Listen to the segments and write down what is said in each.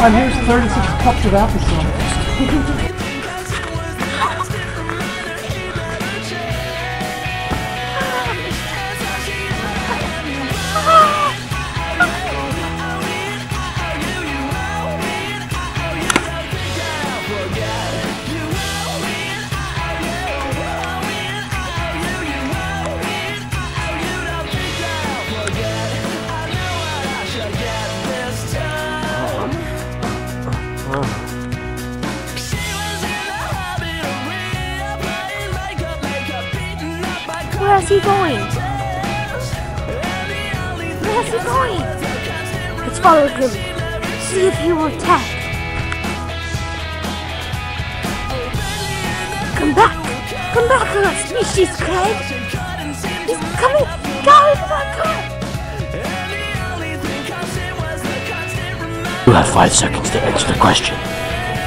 And here's 36 cups of applesauce. Is he going? Where is he going? Let's follow him. See if he will attack. Come back! Come back, little species, Craig! He's coming! Go! Come on, come! You have five seconds to answer the question.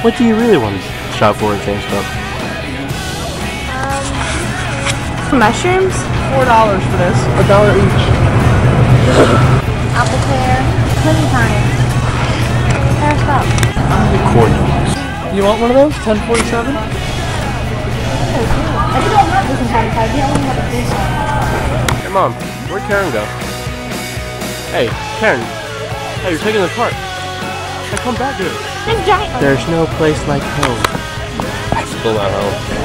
What do you really want to shop for in GameStop? Mushrooms? Four dollars for this. A dollar each. Apple pear. Plenty time. Pear stop. Corn. You want one of those? 1047? I think I have this in time. I only have a big. Hey mom, where'd Karen go? Hey, Karen. Hey, you're taking the cart. Hey, come back here. Big. There's no place like home. I still not home.